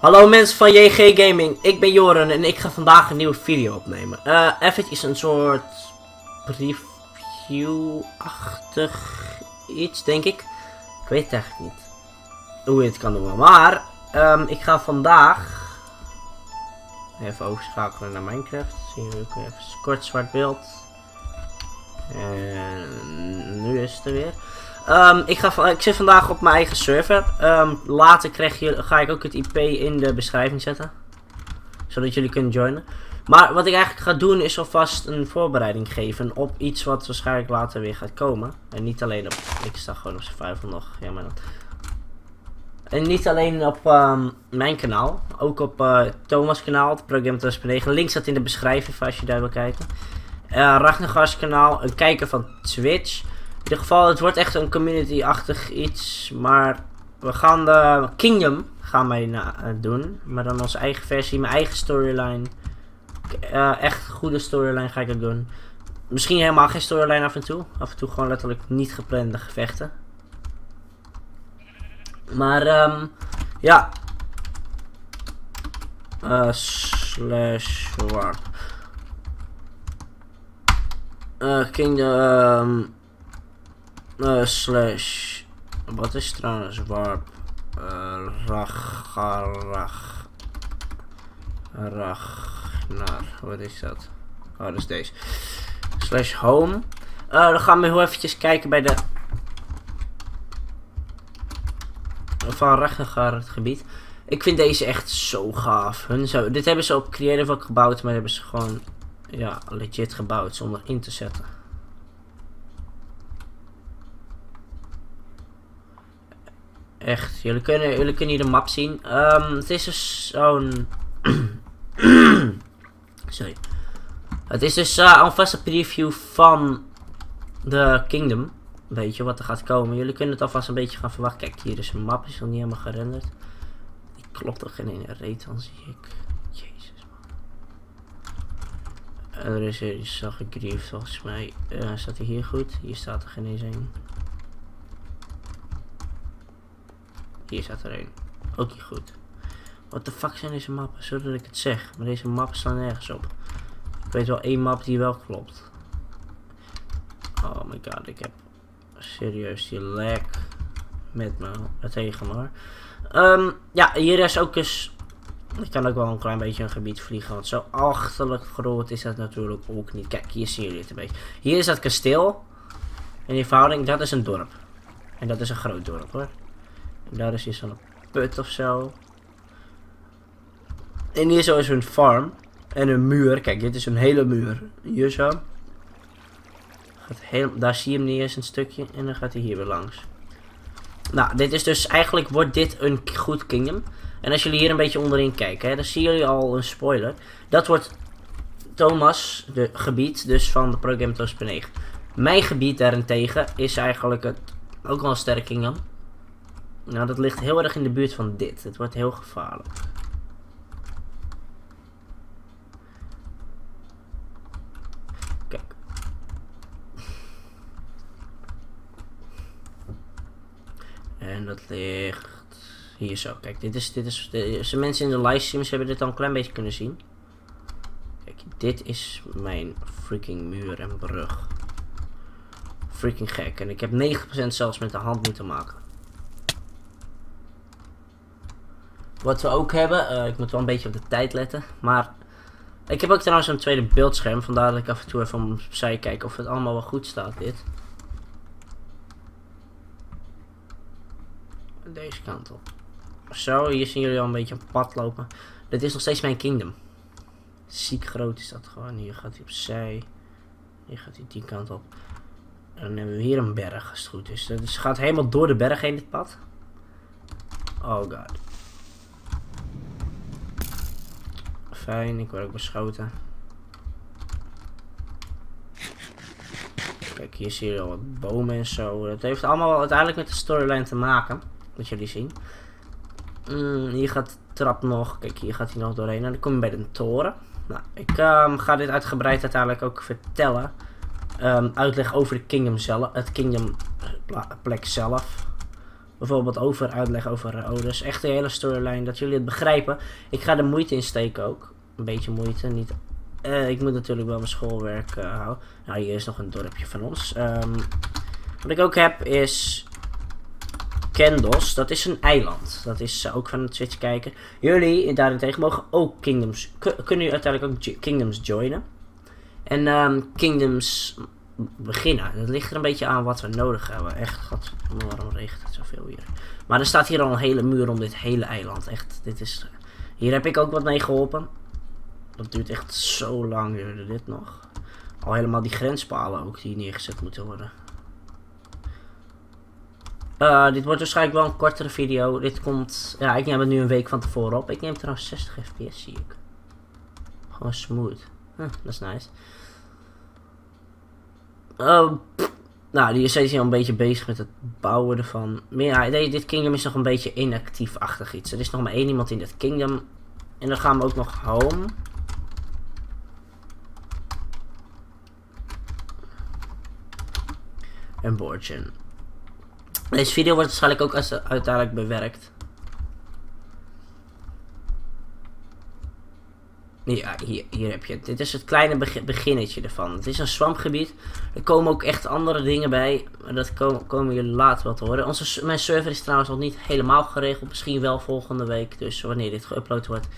Hallo mensen van JG Gaming, ik ben Joren en ik ga vandaag een nieuwe video opnemen. Eh, eventjes een soort preview-achtig iets, denk ik. Ik weet het eigenlijk niet hoe je het kan doen, maar ehm, ik ga vandaag even overschakelen naar Minecraft. Zien we ook even kort zwart beeld. En nu is het er weer. Um, ik, ga, ik zit vandaag op mijn eigen server. Um, later krijg je, ga ik ook het IP in de beschrijving zetten. Zodat jullie kunnen joinen. Maar wat ik eigenlijk ga doen is alvast een voorbereiding geven op iets wat waarschijnlijk later weer gaat komen. En niet alleen op... Ik sta gewoon op survival nog. Ja, maar En niet alleen op um, mijn kanaal. Ook op uh, Thomas kanaal. Het programma 2009. Link staat in de beschrijving als je daar wil kijken. Uh, kanaal. Een kijker van Twitch. Ieder geval, het wordt echt een community-achtig iets. Maar we gaan de Kingdom gaan wij uh, doen. Maar dan onze eigen versie, mijn eigen storyline. Uh, echt goede storyline ga ik ook doen. Misschien helemaal geen storyline af en toe. Af en toe gewoon letterlijk niet geplande gevechten. Maar um, ja. Uh, slash warp. Uh, kingdom. Uh, slash. Wat is trouwens warp? Uh, rach, rach. Ragnar. Wat is dat? Oh, dat is deze. Slash home. Uh, dan gaan we heel eventjes kijken bij de. Van Ragnar het gebied. Ik vind deze echt zo gaaf. Hun zo, dit hebben ze op Creative ook gebouwd, maar hebben ze gewoon ja, legit gebouwd zonder in te zetten. Echt, jullie kunnen, jullie kunnen hier de map zien. Um, het is dus zo'n... Sorry. Het is dus uh, alvast een preview van de Kingdom. Weet je wat er gaat komen. Jullie kunnen het alvast een beetje gaan verwachten. Kijk, hier is een map. Is nog niet helemaal gerenderd. Die klopt er geen ene reet van, zie ik. Jezus, man. Er is er, zag ik grief volgens mij. Uh, staat hij hier goed? Hier staat er geen eens een. Hier staat er een. Ook niet goed. Wat de fuck zijn deze mappen? Zodat ik het zeg. Maar deze mappen staan nergens op. Ik weet wel één map die wel klopt. Oh my god, ik heb serieus die lag met me tegen maar. Um, ja, hier is ook eens... Ik kan ook wel een klein beetje een gebied vliegen. Want zo achterlijk groot is dat natuurlijk ook niet. Kijk, hier zie je het een beetje. Hier is dat kasteel. En die verhouding, dat is een dorp. En dat is een groot dorp hoor. En daar is hier zo'n put of zo. En hier zo is een farm. En een muur. Kijk, dit is een hele muur. Hier zo. Gaat heel, daar zie je hem niet eens een stukje. En dan gaat hij hier weer langs. Nou, dit is dus eigenlijk wordt dit een goed kingdom. En als jullie hier een beetje onderin kijken, hè, dan zien jullie al een spoiler. Dat wordt Thomas, de gebied, dus van de Pro 9. Mijn gebied daarentegen is eigenlijk het, ook wel een sterk kingdom. Nou, dat ligt heel erg in de buurt van dit. Het wordt heel gevaarlijk. Kijk. En dat ligt hier zo. Kijk, dit is, dit is, de mensen in de livestreams hebben dit al een klein beetje kunnen zien. Kijk, dit is mijn freaking muur en brug. Freaking gek. En ik heb 9% zelfs met de hand moeten maken. Wat we ook hebben, uh, ik moet wel een beetje op de tijd letten, maar ik heb ook trouwens een tweede beeldscherm, vandaar dat ik af en toe even opzij kijk of het allemaal wel goed staat dit. Deze kant op. Zo, hier zien jullie al een beetje een pad lopen. Dit is nog steeds mijn kingdom. Ziek groot is dat gewoon. Hier gaat hij opzij. Hier gaat hij die kant op. En dan hebben we hier een berg als goed is. Dus het gaat helemaal door de berg heen dit pad. Oh god. Ik word ook beschoten. Kijk, hier zie je al wat bomen en zo. Het heeft allemaal uiteindelijk met de storyline te maken. Wat jullie zien. Mm, hier gaat de trap nog. Kijk, hier gaat hij nog doorheen. En dan kom je bij de toren. Nou, ik um, ga dit uitgebreid uiteindelijk ook vertellen. Um, uitleg over de kingdom zelf. Het kingdom plek zelf. bijvoorbeeld over uitleg over Rhodes. Echt de hele storyline, dat jullie het begrijpen. Ik ga er moeite in steken ook. Een beetje moeite, niet... eh, ik moet natuurlijk wel mijn schoolwerk eh, houden. Nou, hier is nog een dorpje van ons. Ehm, wat ik ook heb is... Kendos, dat is een eiland. Dat is eh, ook van het Twitch kijken. Jullie daarentegen mogen ook Kingdoms... ku- kunnen jullie uiteindelijk ook Kingdoms joinen. En ehm, Kingdoms beginnen. Dat ligt er een beetje aan wat we nodig hebben. Echt, god, waarom regent het zoveel hier? Maar er staat hier al een hele muur om dit hele eiland. Echt, dit is... Hier heb ik ook wat mee geholpen. Dat duurt echt zo lang, duurde dit nog. Al helemaal die grenspalen ook die neergezet moeten worden. Eh, dit wordt waarschijnlijk wel een kortere video. Dit komt... Ja, ik neem het nu een week van tevoren op. Ik neem trouwens 60 fps, zie ik. Gewoon smooth. Huh, dat is nice. Ehm, nou, die is steeds al een beetje bezig met het bouwen ervan. Maar ja, dit kingdom is nog een beetje inactief-achtig iets. Er is nog maar één iemand in dit kingdom. En dan gaan we ook nog home. En Borgen. Deze video wordt waarschijnlijk ook als- uiteindelijk bewerkt. Ja, hier, hier heb je het. Dit is het kleine begi- beginnetje ervan. Het is een swampgebied. Er komen ook echt andere dingen bij. Maar dat komen, komen jullie later wel te horen. Onze, mijn server is trouwens nog niet helemaal geregeld. Misschien wel volgende week. Dus wanneer dit geüpload wordt.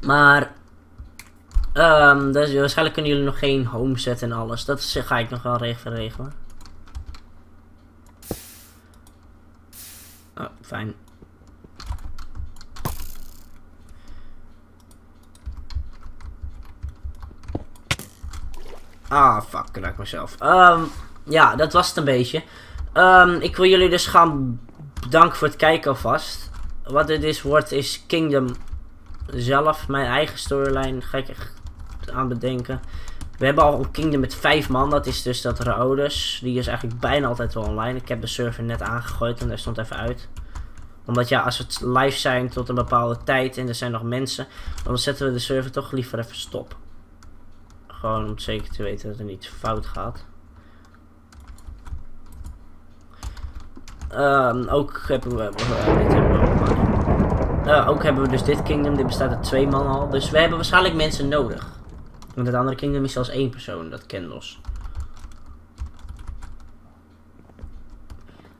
Maar... ehm, dus waarschijnlijk kunnen jullie nog geen home zetten en alles. Dat ga ik nog wel regelen. Oh, fijn. Ah, fuck, ik raak mezelf. Ehm, ja, dat was het een beetje. Ehm, ik wil jullie dus gaan bedanken voor het kijken alvast. Wat dit is, wordt, is Kingdom zelf. Mijn eigen storyline ga ik echt aan bedenken. We hebben al een Kingdom met vijf man. Dat is dus dat Rhodes. Die is eigenlijk bijna altijd wel online. Ik heb de server net aangegooid en daar stond even uit. Omdat ja, als het live zijn tot een bepaalde tijd en er zijn nog mensen, dan zetten we de server toch liever even stop. Gewoon om zeker te weten dat er niets fout gaat. Ehm, ook hebben we. dit hebben ook, Eh, ook hebben we dus dit kingdom. Dit bestaat uit twee man al. Dus we hebben waarschijnlijk mensen nodig. Want het andere kingdom is zelfs één persoon. Dat Kendos.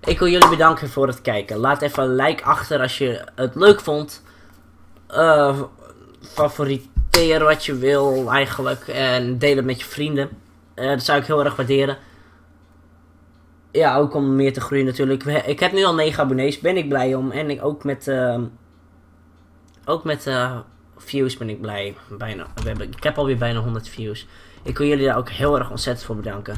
Ik wil jullie bedanken voor het kijken. Laat even een like achter als je het leuk vond. Eh favoriteer wat je wil eigenlijk. En deel het met je vrienden. Eh, dat zou ik heel erg waarderen. Ja, ook om meer te groeien natuurlijk. Ik heb nu al 9 abonnees. Ben ik blij om. En ik ook met... ehm, ook met eh, views ben ik blij. Bijna. We hebben, ik heb alweer bijna 100 views. Ik wil jullie daar ook heel erg ontzettend voor bedanken.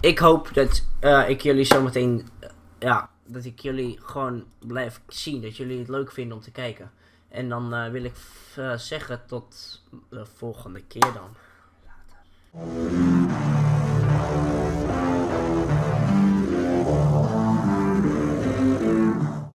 Ik hoop dat eh, ik jullie zometeen... eh, ja, dat ik jullie gewoon blijf zien. Dat jullie het leuk vinden om te kijken. En dan eh, wil ik zeggen tot de volgende keer dan. Later.